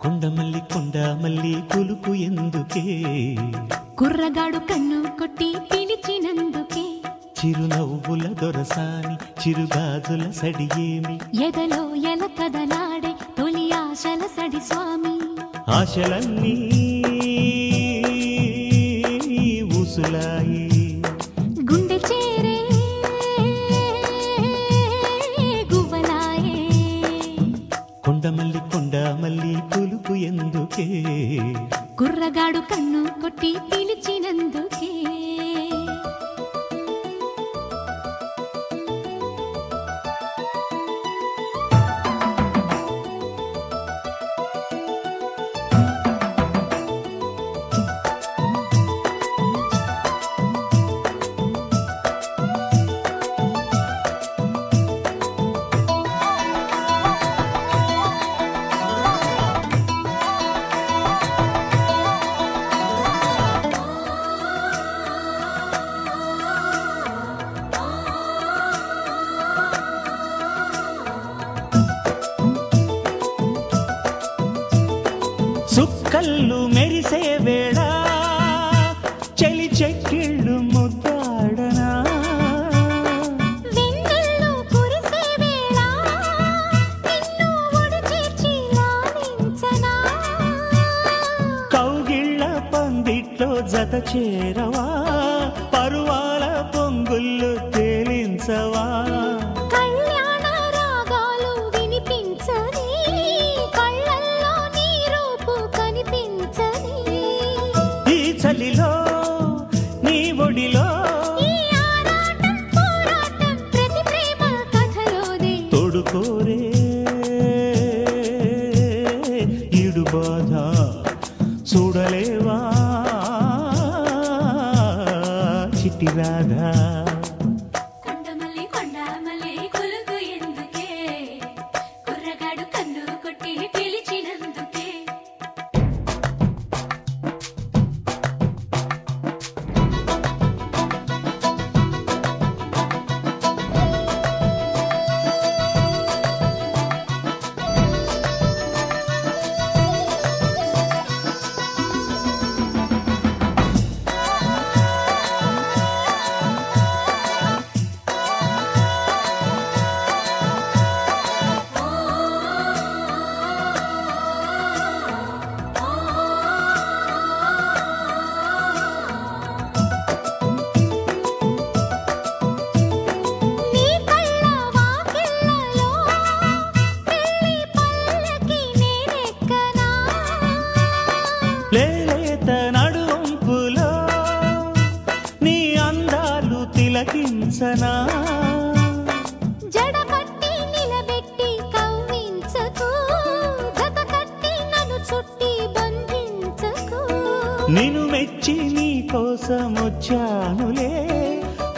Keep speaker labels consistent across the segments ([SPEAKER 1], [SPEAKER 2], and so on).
[SPEAKER 1] కొండమల్లి కొండ మల్లి కులుకు ఎందుకే?
[SPEAKER 2] కుర్రగాడు కన్ను కొట్టి పిలిచినందుకే.
[SPEAKER 1] చిరునవ్వుల దొరసాని చిరుగాజుల సడియేమి?
[SPEAKER 2] ఎదలో ఎల కదలాడే తొలి ఆశల సడి స్వామి.
[SPEAKER 1] ఆశలన్నీ ఊసులాయి.
[SPEAKER 2] గుండె చేరే గువ్వలాయే.
[SPEAKER 1] కొండమల్లి కొండ మల్లి కులుకు ఎందుకే
[SPEAKER 2] కుర్రగాడు కన్ను కొట్టి పిలిచినందుకే
[SPEAKER 1] సుక్కళ్ళు మెరిసే వేళ చలి చెక్కిళ్ళు ముద్దాడనా? కౌగిళ్ళ పందిట్లో జత చేరవా? చిట్టి తిలకించనా?
[SPEAKER 2] జడపట్టి నిలబెట్టి కవ్వించకు. నన్ను చుట్టి బంధించకు.
[SPEAKER 1] నిన్ను మెచ్చి నీ కోసం వచ్చానులే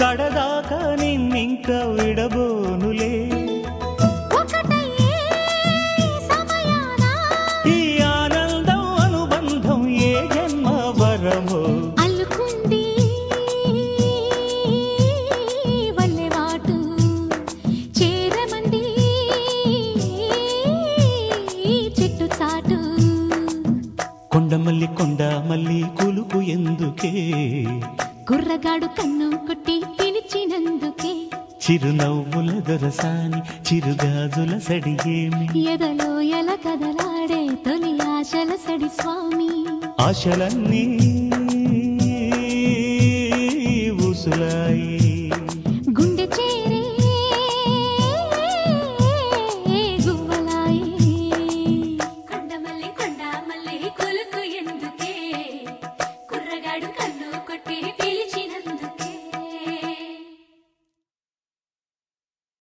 [SPEAKER 1] కడదాకా నిన్నింక విడబోనులే కొండమల్లి కొండ మల్లి కులుకు ఎందుకే?
[SPEAKER 2] కుర్రగాడు కన్ను కొట్టి పిలిచినందుకే.
[SPEAKER 1] చిరునవ్వుల దొరసాని చిరుగాజుల సడియేమి
[SPEAKER 2] ఎదలో ఎల కదలాడే తొలి ఆశల సడి స్వామి.
[SPEAKER 1] ఆశలన్నీ